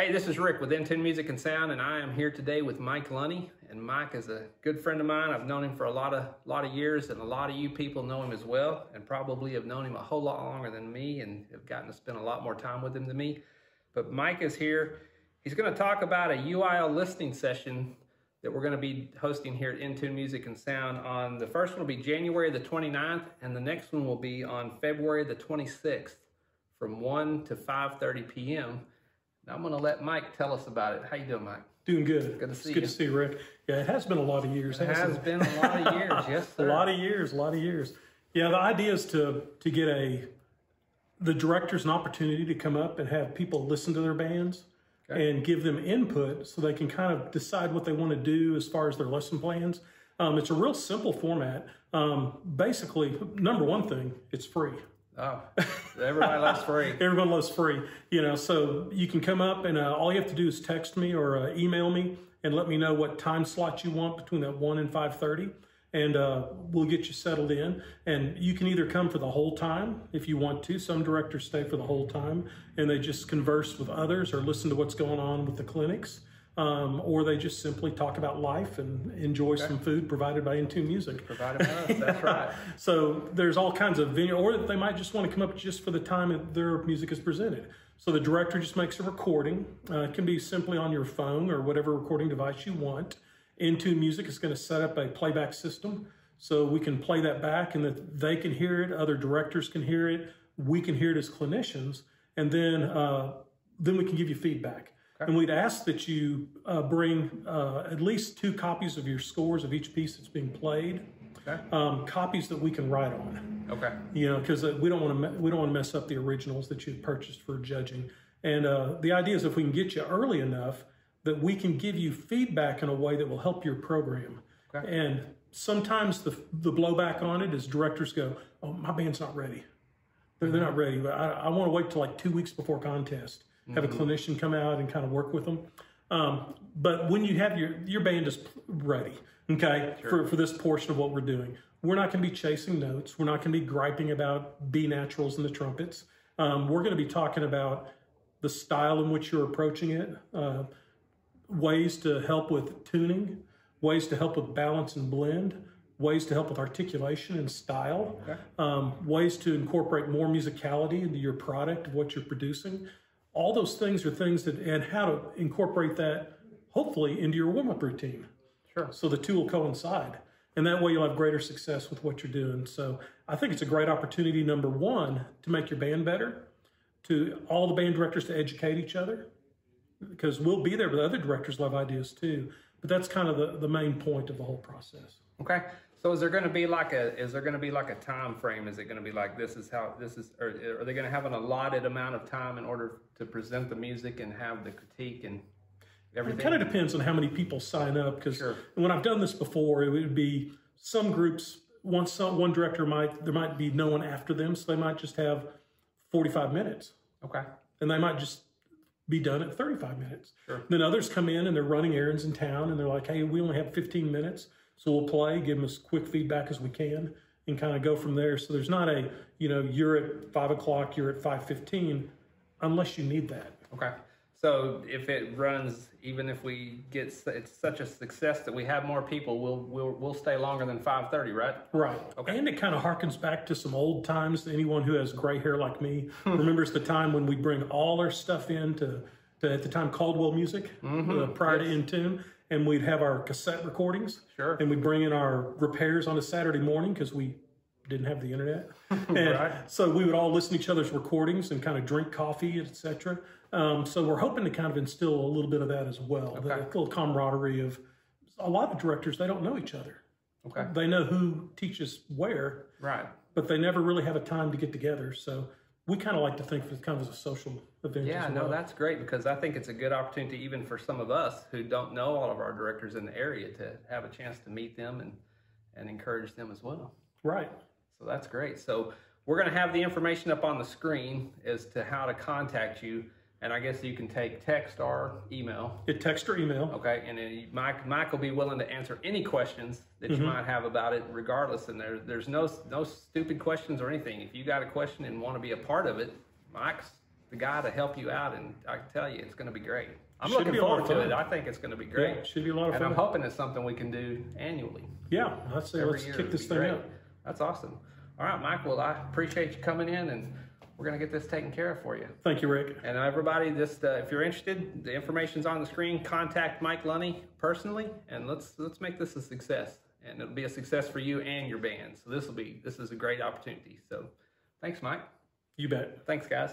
Hey, this is Rick with N-Tune Music and Sound, and I am here today with Mike Lunney. And Mike is a good friend of mine. I've known him for a lot of lot of years, and a lot of you people know him as well, and probably have known him a whole lot longer than me, and have gotten to spend a lot more time with him than me. But Mike is here. He's going to talk about a UIL listening session that we're going to be hosting here at N-Tune Music and Sound. On the first one will be January the 29th, and the next one will be on February the 26th, from 1 to 5:30 p.m. Now I'm going to let Mike tell us about it. How you doing, Mike? Doing good. Good to It's see good you. to see you, Rick. Yeah, it has been a lot of years. It has hasn't been a lot of years, yes, sir. a lot of years, a lot of years. Yeah, the idea is to to get a the directors an opportunity to come up and have people listen to their bands Okay. and give them input so they can kind of decide what they want to do as far as their lesson plans. Um, it's a real simple format. Um, basically, number one thing, it's free. Oh, everybody loves free. Everyone loves free, you know. So you can come up and uh, all you have to do is text me or uh, email me and let me know what time slot you want between that one and five thirty, and uh, we'll get you settled in. And you can either come for the whole time if you want to. Some directors stay for the whole time and they just converse with others or listen to what's going on with the clinics. Um, or they just simply talk about life and enjoy some food provided by N-Tune Music. Provided by us, that's right. So there's all kinds of venue, or they might just want to come up just for the time that their music is presented. So the director just makes a recording. Uh, it can be simply on your phone or whatever recording device you want. N-Tune Music is going to set up a playback system so we can play that back and that they can hear it, other directors can hear it, we can hear it as clinicians, and then uh, then we can give you feedback. And we'd ask that you uh, bring uh, at least two copies of your scores of each piece that's being played Okay. um, copies that we can write on. Okay. You know, because we don't want to me- we don't want to mess up the originals that you purchased for judging. And uh, the idea is if we can get you early enough that we can give you feedback in a way that will help your program. Okay. And sometimes the the blowback on it is directors go, "Oh, my band's not ready. They're, they're not ready. But I, I want to wait till like two weeks before contest. Have a clinician come out and kind of work with them. Um, but when you have your your band is ready, okay, for, for this portion of what we're doing, we're not going to be chasing notes. We're not going to be griping about B naturals and the trumpets. Um, we're going to be talking about the style in which you're approaching it, uh, ways to help with tuning, ways to help with balance and blend, ways to help with articulation and style, um, ways to incorporate more musicality into your product of what you're producing. All those things are things that, and how to incorporate that hopefully into your warm up routine. Sure. So the two will coincide. And that way you'll have greater success with what you're doing. So I think it's a great opportunity, number one, to make your band better, to all the band directors to educate each other, because we'll be there, but other directors love ideas too. But that's kind of the, the main point of the whole process. Okay. So is there going to be like a is there going to be like a time frame? Is it going to be like this is how this is or are they going to have an allotted amount of time in order to present the music and have the critique and everything? It kind of depends on how many people sign up because Sure. when I've done this before, it would be some groups. One some one director might there might be no one after them, so they might just have forty five minutes, Okay. and they might just be done at thirty five minutes. Sure. Then others come in and they're running errands in town, and they're like, "Hey, we only have fifteen minutes, so we'll play, give them as quick feedback as we can, and kind of go from there." So there's not a you know you're at five o'clock, you're at five fifteen, unless you need that. Okay. So if it runs, even if we get it's such a success that we have more people, we'll we'll we'll stay longer than five thirty, right? Right. Okay. And it kind of harkens back to some old times. Anyone who has gray hair like me remembers the time when we bring all our stuff in to, to at the time Caldwell Music uh, prior to N-Tune, and we'd have our cassette recordings. Sure. And we'd bring in our repairs on a Saturday morning because we didn't have the internet. And Right. so we would all listen to each other's recordings and kind of drink coffee, etc. Um, so we're hoping to kind of instill a little bit of that as well. The Okay. little camaraderie of a lot of directors, they don't know each other Okay. they know who teaches where, Right. but they never really have a time to get together. So we kind of like to think of it kind of as a social event. Yeah, as no, that's great because I think it's a good opportunity even for some of us who don't know all of our directors in the area to have a chance to meet them and and encourage them as well. right. So that's great. So we're going to have the information up on the screen as to how to contact you, and I guess you can take text or email. Get text or email. Okay, and then Mike Mike will be willing to answer any questions that Mm-hmm. you might have about it, regardless. And there there's no no stupid questions or anything. If you got a question and want to be a part of it, Mike's the guy to help you out, and I can tell you, it's going to be great. I'm Should looking be a lot forward to it. I think it's going to be great. it should be a lot of and I'm hoping it's something we can do annually. Yeah, I'd say Every let's year kick this thing great. up. That's awesome. All right, Mike. Well, I appreciate you coming in, and we're going to get this taken care of for you. Thank you, Rick. And everybody, just uh, if you're interested, the information's on the screen. Contact Mike Lunney personally, and let's let's make this a success. And it'll be a success for you and your band. So this will be this is a great opportunity. So, thanks, Mike. You bet. Thanks, guys.